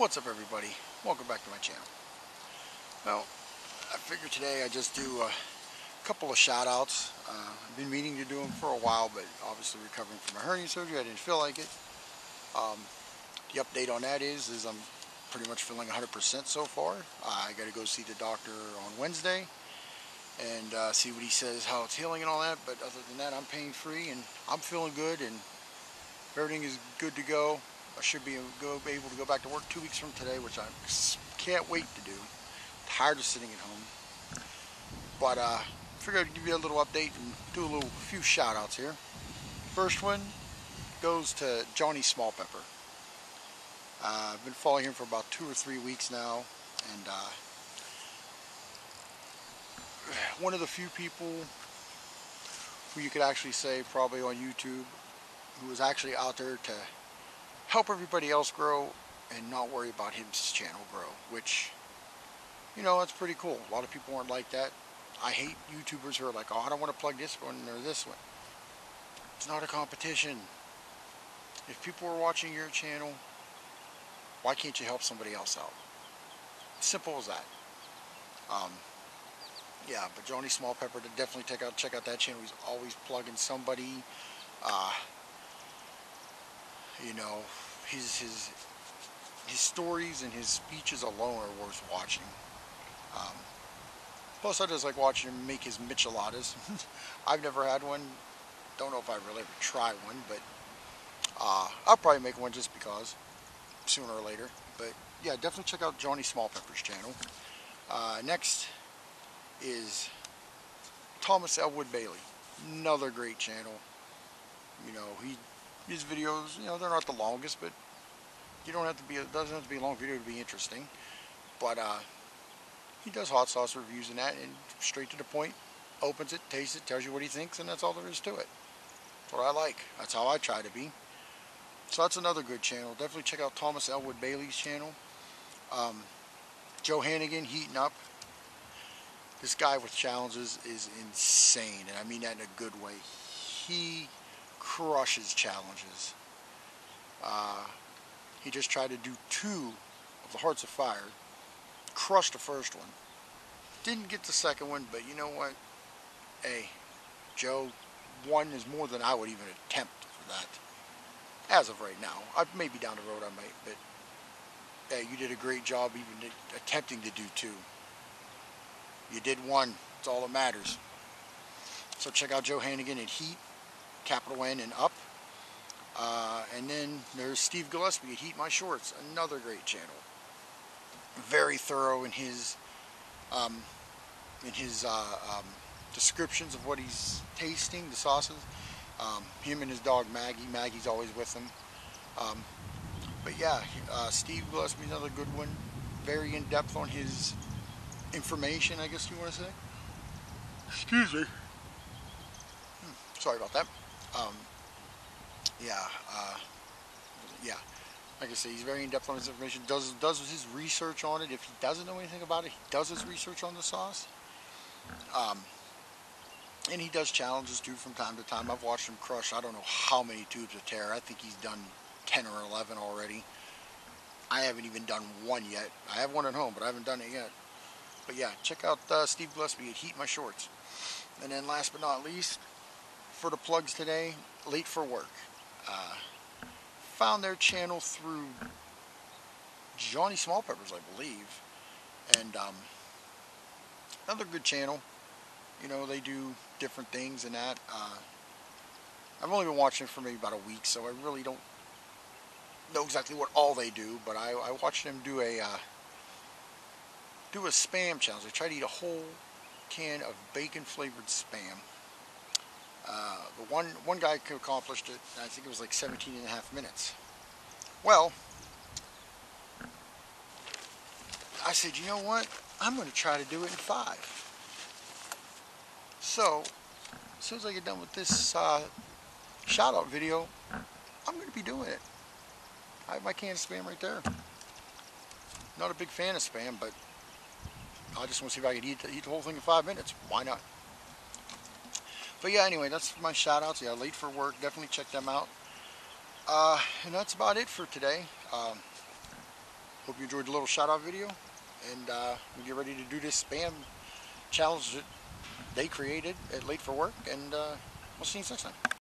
What's up everybody? Welcome back to my channel. Well, I figured today I just do a couple of shout outs. Uh, I've been meaning to do them for a while, but obviously recovering from a hernia surgery, I didn't feel like it. Um, the update on that is, is I'm pretty much feeling 100% so far. Uh, I got to go see the doctor on Wednesday and uh, see what he says, how it's healing and all that. But other than that, I'm pain free and I'm feeling good and everything is good to go. I should be able to go back to work two weeks from today, which I can't wait to do. tired of sitting at home. But uh, figured I'd give you a little update and do a little few shout outs here. First one goes to Johnny Small Pepper. Uh, I've been following him for about two or three weeks now, and uh, one of the few people who you could actually say probably on YouTube who was actually out there to help everybody else grow and not worry about his channel grow, which, you know, that's pretty cool. A lot of people aren't like that. I hate YouTubers who are like, oh, I don't want to plug this one or this one. It's not a competition. If people are watching your channel, why can't you help somebody else out? Simple as that. Um, yeah, but Johnny Small Pepper, definitely check out check out that channel. He's always plugging somebody. Uh, you know, his his his stories and his speeches alone are worth watching. Um, plus, I just like watching him make his micheladas. I've never had one. Don't know if I really ever try one, but uh, I'll probably make one just because sooner or later. But yeah, definitely check out Johnny Small Pepper's channel. Uh, next is Thomas Elwood Baley. Another great channel. You know, he his videos, you know, they're not the longest, but you don't have to be, it doesn't have to be a long video to be interesting. But uh, he does hot sauce reviews and that, and straight to the point, opens it, tastes it, tells you what he thinks, and that's all there is to it. That's what I like. That's how I try to be. So that's another good channel. Definitely check out Thomas Elwood Baley's channel. Um, Joe Hannigan, Heat N Up. This guy with challenges is insane, and I mean that in a good way. He crushes challenges. Uh, he just tried to do two of the Hearts of Fire. Crushed the first one. Didn't get the second one, but you know what? Hey, Joe, one is more than I would even attempt for that. As of right now. I, maybe down the road I might, but hey, you did a great job even attempting to do two. You did one. It's all that matters. So check out Joe Hannigan at Heat capital N and up. Uh, and then there's Steve Gillespie at Heat My Shorts, another great channel. Very thorough in his um, in his uh, um, descriptions of what he's tasting, the sauces. Um, him and his dog Maggie. Maggie's always with him. Um, but yeah, uh, Steve Gillespie, another good one. Very in depth on his information, I guess you want to say. Excuse me. Hmm, sorry about that. Um, yeah, uh, yeah. Like I say, he's very in-depth on his information. Does does his research on it. If he doesn't know anything about it, he does his research on the sauce. Um, and he does challenges too from time to time. I've watched him crush. I don't know how many tubes of tear. I think he's done 10 or 11 already. I haven't even done one yet. I have one at home, but I haven't done it yet. But yeah, check out uh, Steve Gillespie at Heat My Shorts. And then last but not least, for the plugs today, Late for Work. Uh, found their channel through Johnny Small Peppers, I believe. And um, another good channel. You know, they do different things and that. Uh, I've only been watching for maybe about a week, so I really don't know exactly what all they do, but I, I watched them do a uh, do a spam challenge. They tried to eat a whole can of bacon flavored spam. Uh, the one, one guy accomplished it, I think it was like 17 and a half minutes. Well, I said, you know what? I'm going to try to do it in five. So, as soon as I get done with this uh, shout out video, I'm going to be doing it. I have my can of spam right there. Not a big fan of spam, but I just want to see if I can eat, eat the whole thing in five minutes. Why not? But yeah, anyway, that's my shout outs. Yeah, late for work. Definitely check them out. Uh, and that's about it for today. Um, Hope you enjoyed the little shout out video. And uh, we get ready to do this spam challenge that they created at Late for Work. And uh, we'll see you next time.